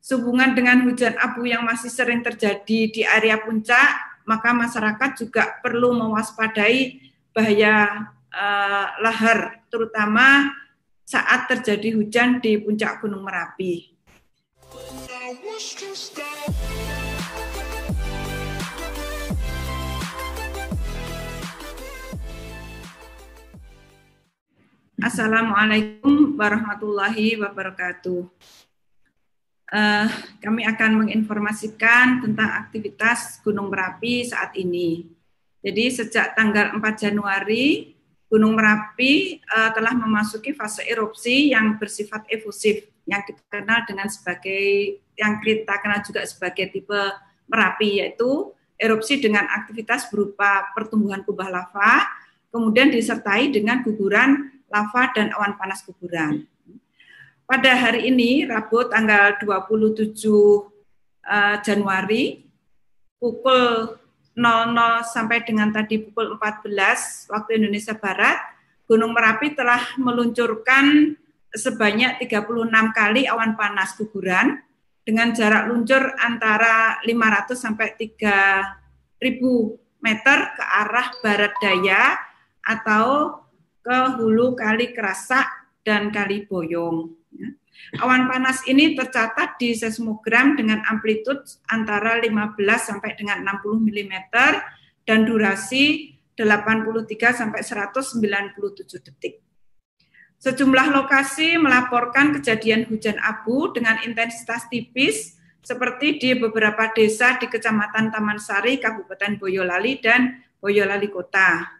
Sehubungan dengan hujan abu yang masih sering terjadi di area puncak, maka masyarakat juga perlu mewaspadai bahaya uh, lahar, terutama saat terjadi hujan di puncak Gunung Merapi. Assalamualaikum warahmatullahi wabarakatuh. Uh, kami akan menginformasikan tentang aktivitas Gunung Merapi saat ini. Jadi sejak tanggal 4 Januari, Gunung Merapi uh, telah memasuki fase erupsi yang bersifat efusif, yang kita kenal dengan sebagai yang kita kenal juga sebagai tipe Merapi, yaitu erupsi dengan aktivitas berupa pertumbuhan kubah lava, kemudian disertai dengan guguran lava dan awan panas guguran. Pada hari ini, Rabu tanggal 27 uh, Januari, pukul 00 sampai dengan tadi pukul 14 waktu Indonesia Barat, Gunung Merapi telah meluncurkan sebanyak 36 kali awan panas guguran dengan jarak luncur antara 500 sampai 3000 meter ke arah barat daya atau ke hulu kali kerasak dan kali boyong. Ya. Awan panas ini tercatat di seismogram dengan amplitude antara 15 sampai dengan 60 mm dan durasi 83 sampai 197 detik. Sejumlah lokasi melaporkan kejadian hujan abu dengan intensitas tipis seperti di beberapa desa di Kecamatan Taman Sari, Kabupaten Boyolali dan Boyolali Kota.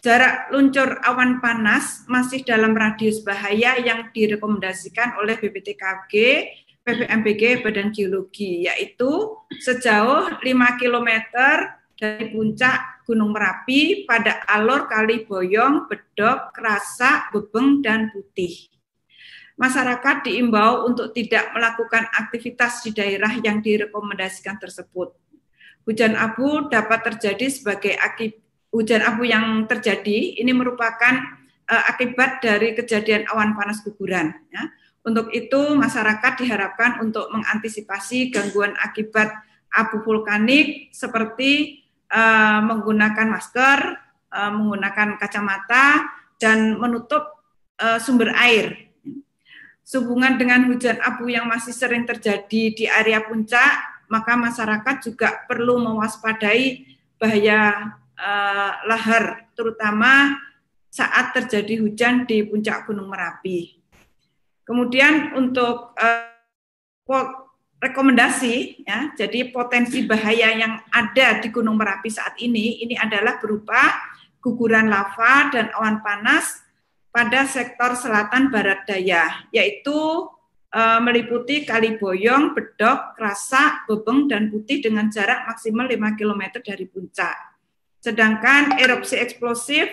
Jarak luncur awan panas masih dalam radius bahaya yang direkomendasikan oleh BPTKG, PVMBG, Badan Geologi, yaitu sejauh 5 km dari puncak Gunung Merapi pada alur Kali Boyong, Bedok, Kerasa, Bebeng, dan Putih. Masyarakat diimbau untuk tidak melakukan aktivitas di daerah yang direkomendasikan tersebut. Hujan abu dapat terjadi sebagai akibat hujan abu yang terjadi ini merupakan uh, akibat dari kejadian awan panas guguran. Ya. Untuk itu masyarakat diharapkan untuk mengantisipasi gangguan akibat abu vulkanik seperti uh, menggunakan masker, uh, menggunakan kacamata, dan menutup uh, sumber air. Sehubungan dengan hujan abu yang masih sering terjadi di area puncak, maka masyarakat juga perlu mewaspadai bahaya uh, lahar, terutama saat terjadi hujan di puncak Gunung Merapi. Kemudian untuk uh, rekomendasi, ya, jadi potensi bahaya yang ada di Gunung Merapi saat ini, ini adalah berupa guguran lava dan awan panas pada sektor selatan barat daya, yaitu uh, meliputi Kali Boyong, Bedok, Krasak, Bebeng, dan Putih dengan jarak maksimal 5 km dari puncak. Sedangkan erupsi eksplosif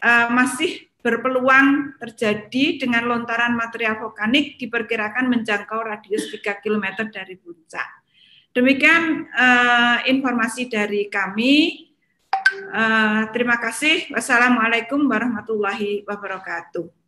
uh, masih berpeluang terjadi dengan lontaran material vulkanik diperkirakan menjangkau radius 3 km dari puncak. Demikian uh, informasi dari kami. Uh, terima kasih. Wassalamualaikum warahmatullahi wabarakatuh.